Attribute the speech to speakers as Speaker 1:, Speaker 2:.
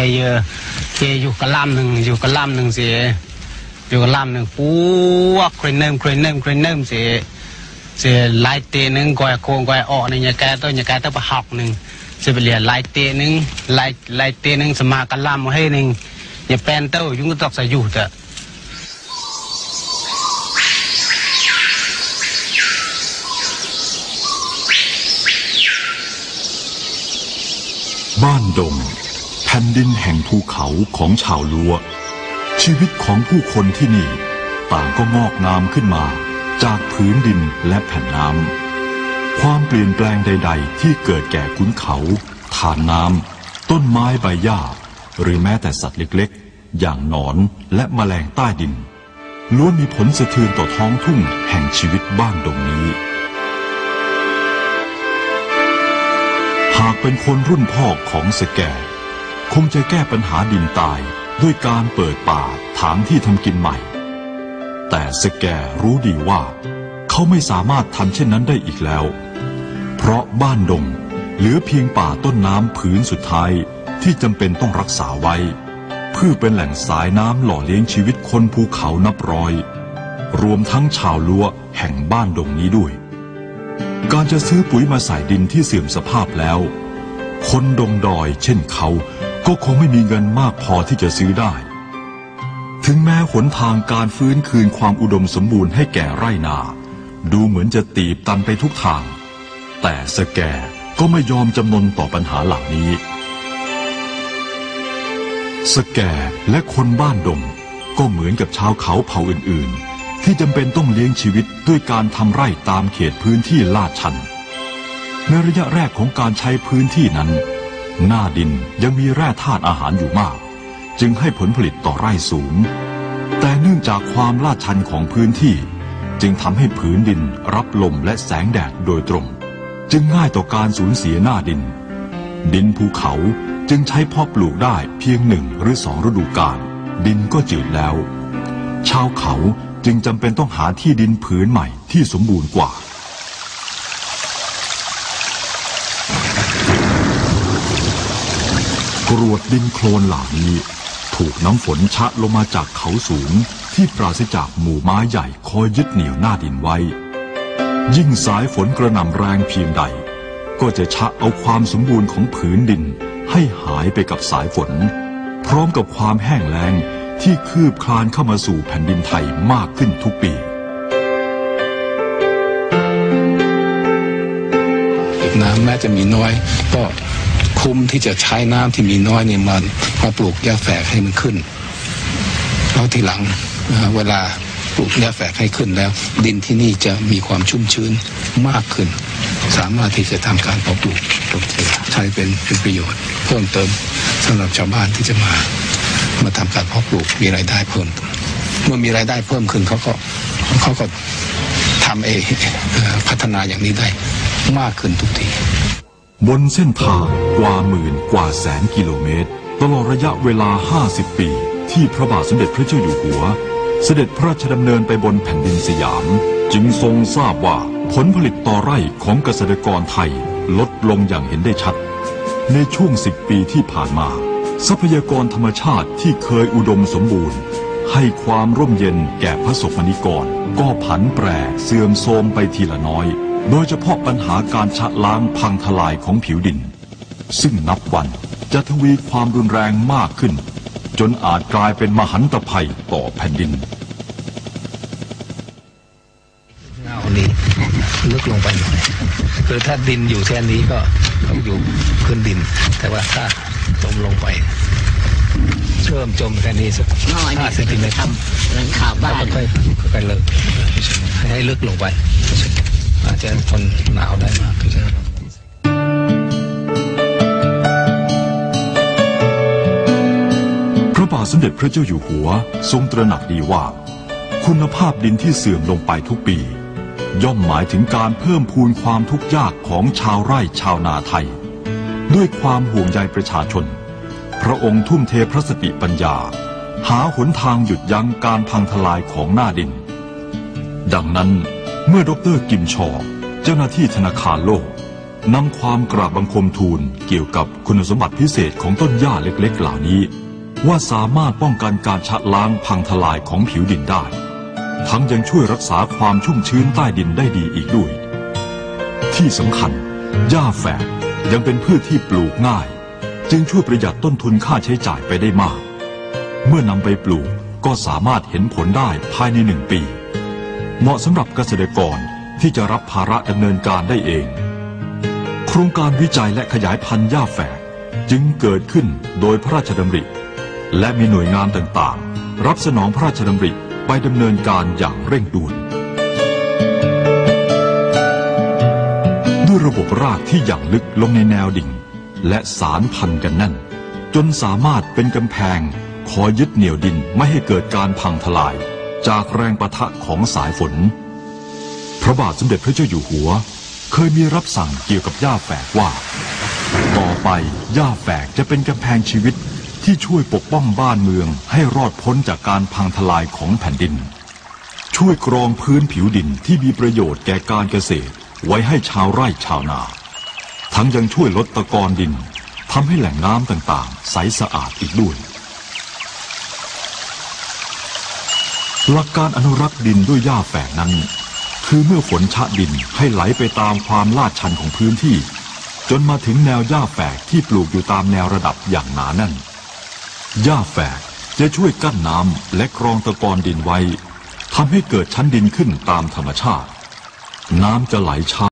Speaker 1: ให้เยอะเคอยู่กะลำหนึ่งอยู่กะลำหนึ่งเสียอยู่กะลำหนึ่งปูวกครนเนิมครนเนิมครนเนิมเสียเสียลายเตนึงกอยโคงกอยออกในยาแกตัวยาแกตัวประหอกหนึ่งเสียไปเรียนลายเตนึงลายลายเตนึงสมากะล่ำให้หนึ่งอย่าแปลนเต้ายุ่งก็ตอกใส่อยู่แต่
Speaker 2: บ้านดง แผ่นดินแห่งภูเขาของชาวลัว ชีวิตของผู้คนที่นี่ ต่างก็งอกงามขึ้นมา จากพื้นดินและแผ่นน้ำความเปลี่ยนแปลงใด ๆ ที่เกิดแก่ขุนเขาฐานน้ำต้นไม้ใบหญ้า หรือแม้แต่สัตว์เล็กๆ อย่างหนอนและแมลงใต้ดินล้วนมีผลสะเทือนต่อท้องทุ่งแห่งชีวิตบ้านดงนี้ หากเป็นคนรุ่นพ่อของสแก คงจะแก้ปัญหาดินตายด้วยการเปิดป่าถางที่ทำกินใหม่ แต่สแกรู้ดีว่า เขาไม่สามารถทำเช่นนั้นได้อีกแล้ว เพราะบ้านดงเหลือเพียงป่าต้นน้ำผืนสุดท้ายที่จำเป็นต้องรักษาไว้ เพื่อเป็นแหล่งสายน้ำหล่อเลี้ยงชีวิตคนภูเขานับร้อย รวมทั้งชาวลัวแห่งบ้านดงนี้ด้วย การจะซื้อปุ๋ยมาใส่ดินที่เสื่อมสภาพแล้ว คนดงดอยเช่นเขา ก็คงไม่มีเงินมากพอที่จะซื้อได้ ถึงแม้หนทางการฟื้นคืนความอุดมสมบูรณ์ให้แก่ไร่นา ดูเหมือนจะตีบตันไปทุกทาง แต่สแกก็ไม่ยอมจำนนต่อปัญหาเหล่านี้ สแกและคนบ้านดงก็เหมือนกับชาวเขาเผ่าอื่นๆ ที่จำเป็นต้องเลี้ยงชีวิตด้วยการทำไร่ตามเขตพื้นที่ลาดชัน ในระยะแรกของการใช้พื้นที่นั้น หน้าดินยังมีแร่ธาตุอาหารอยู่มาก จึงให้ผลผลิตต่อไร่สูง แต่เนื่องจากความลาดชันของพื้นที่ จึงทำให้ผืนดินรับลมและแสงแดดโดยตรง จึงง่ายต่อการสูญเสียหน้าดิน ดินภูเขาจึงใช้เพาะปลูกได้เพียงหนึ่งหรือสองฤดูกาลดินก็จืดแล้ว ชาวเขาจึงจำเป็นต้องหาที่ดินผืนใหม่ที่สมบูรณ์กว่า กรวดดินโคลนเหล่านี้ ถูกน้ำฝนชะลงมาจากเขาสูงที่ปราศจากหมู่ไม้ใหญ่คอยยึดเหนี่ยวหน้าดินไว้ ยิ่งสายฝนกระหน่ำแรงเพียงใด ก็จะชะเอาความสมบูรณ์ของผืนดินให้หายไปกับสายฝน พร้อมกับความแห้งแล้งที่คืบคลานเข้ามาสู่แผ่นดินไทยมากขึ้นทุกปี
Speaker 3: น้ำแม้จะมีน้อยก็ คุ้มที่จะใช้น้ำที่มีน้อยเนี่ยมามาปลูกหญ้าแฝกให้มันขึ้นแล้วทีหลังเวลาปลูกหญ้าแฝกให้ขึ้นแล้ว ดินที่นี่จะมีความชุ่มชื้นมากขึ้น สามารถที่จะทำการเพาะปลูกใช้เป็นเป็นประโยชน์ เพิ่มเติมสำหรับชาวบ้านที่จะมา มาทำการเพาะปลูกมีรายได้เพิ่มเมื่อมีรายได้เพิ่มขึ้นเขาก็เขาก็ทำเองเอ่อพัฒนาอย่างนี้ได้มากขึ้นทุกที
Speaker 2: บนเส้นทางกว่าหมื่นกว่าแสนกิโลเมตร ตลอดระยะเวลา 50 ปี ที่พระบาทสมเด็จพระเจ้าอยู่หัว เสด็จพระราชดำเนินไปบนแผ่นดินสยาม จึงทรงทราบว่าผลผลิตต่อไร่ของเกษตรกรไทยลดลงอย่างเห็นได้ชัด ในช่วง 10 ปีที่ผ่านมา ทรัพยากรธรรมชาติที่เคยอุดมสมบูรณ์ ให้ความร่มเย็นแก่พระสงฆ์นิกร ก็ผันแปรเสื่อมโทรมไปทีละน้อย โดยเฉพาะปัญหาการชะล้างพังทลายของผิวดิน ซึ่งนับวันจะทวีความรุนแรงมากขึ้น จนอาจกลายเป็นมหันตภัยต่อแผ่นดิน
Speaker 3: เงานี้ลึกลงไปหน่อยคือถ้าดินอยู่แค่นี้ก็ต้องอยู่พื้นดิน แต่ว่าถ้าจมลงไปเชื่อมจมแค่นี้สัก
Speaker 4: น้อย
Speaker 3: ห้า
Speaker 4: เนี่ย
Speaker 3: เซนติเมตร
Speaker 4: ทำหลังคาบ้าน
Speaker 3: ค่อยๆค่อยๆเลิกให้ให้ลึกลงไป อาจจะทนหนาวได้มากขึ้น
Speaker 2: พระบาทสมเด็จพระเจ้าอยู่หัวทรงตระหนักดีว่า คุณภาพดินที่เสื่อมลงไปทุกปี ย่อมหมายถึงการเพิ่มพูนความทุกข์ยากของชาวไร่ชาวนาไทย ด้วยความห่วงใยประชาชน พระองค์ทุ่มเทพระสติปัญญา หาหนทางหยุดยั้งการพังทลายของหน้าดิน ดังนั้น เมื่อดรกิมชอ เจ้าหน้าที่ธนาคารโลกนำความกราบบังคมทูลเกี่ยวกับคุณสมบัติพิเศษของต้นหญ้าเล็กๆ เหล่านี้ ว่าสามารถป้องกันการชะล้างพังทลายของผิวดินได้ ทั้งยังช่วยรักษาความชุ่มชื้นใต้ดินได้ดีอีกด้วย ที่สำคัญหญ้าแฝกยังเป็นพืชที่ปลูกง่าย จึงช่วยประหยัดต้นทุนค่าใช้จ่ายไปได้มาก เมื่อนำไปปลูกก็สามารถเห็นผลได้ภายในหนึ่งปี เหมาะสำหรับเกษตรกรที่จะรับภาระดำเนินการได้เอง โครงการวิจัยและขยายพันธุ์หญ้าแฝกจึงเกิดขึ้นโดยพระราชดำริ และมีหน่วยงานต่างๆ รับสนองพระราชดำริไปดำเนินการอย่างเร่งด่วนด้วยระบบรากที่อย่างลึกลงในแนวดิ่ง และสารพันกันแน่น จนสามารถเป็นกำแพงคอยยึดเหนี่ยวดินไม่ให้เกิดการพังทลาย จากแรงประทะของสายฝน พระบาทสมเด็จพระเจ้าอยู่หัว เคยมีรับสั่งเกี่ยวกับหญ้าแฝกว่า ต่อไปหญ้าแฝกจะเป็นกำแพงชีวิตที่ช่วยปกป้องบ้านเมืองให้รอดพ้นจากการพังทลายของแผ่นดิน ช่วยกรองพื้นผิวดินที่มีประโยชน์แก่การเกษตรไว้ให้ชาวไร่ชาวนา ทั้งยังช่วยลดตะกอนดินทำให้แหล่งน้ำต่างๆ ใสสะอาดอีกด้วย หลักการอนุรักษ์ดินด้วยหญ้าแฝกนั้น คือเมื่อฝนชะดินให้ไหลไปตามความลาดชันของพื้นที่ จนมาถึงแนวหญ้าแฝกที่ปลูกอยู่ตามแนวระดับอย่างหนาแน่นหญ้าแฝกจะช่วยกั้นน้ำและกรองตะกอนดินไว้ทำให้เกิดชั้นดินขึ้นตามธรรมชาติ น้ำจะไหลช้า